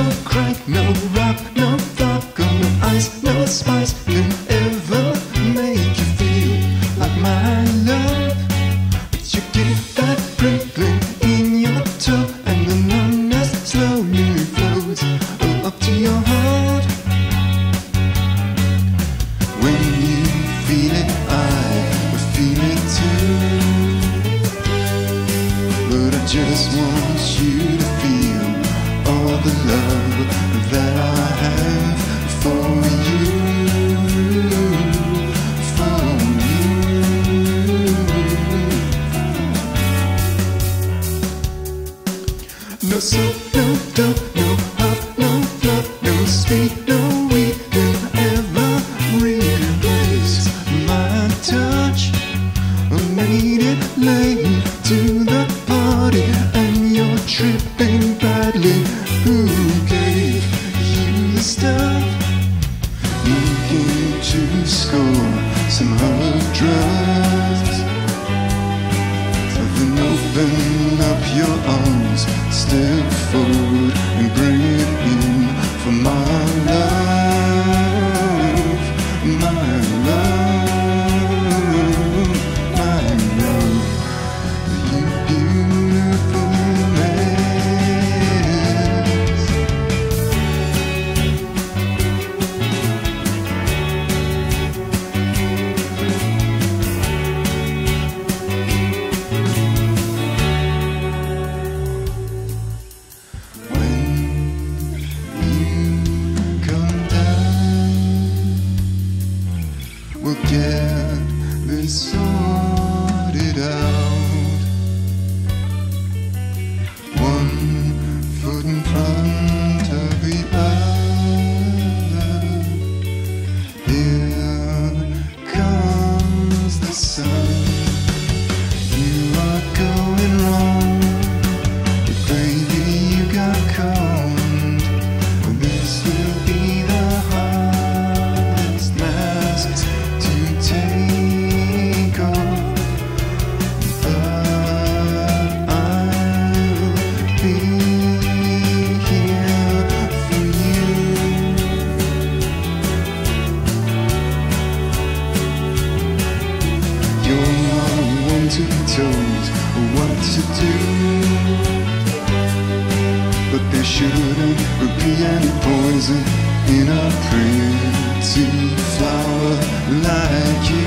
No crank, no rock, no flakka, no ice, no spice can ever make you feel like my love. But you get that prickling in your toe, and the numbness slowly flows up to your heart. When you feel it, I will feel it too. But I just want you to No soap, no dope, no hop, no flop, no speed, no weed can ever replace my touch. I made it late to the party and you're tripping badly. Who gave you the stuff? Looking to score some hard drugs. Then open up your arms, step forward and bring to be told what to do. But there shouldn't be any poison in a pretty flower like you.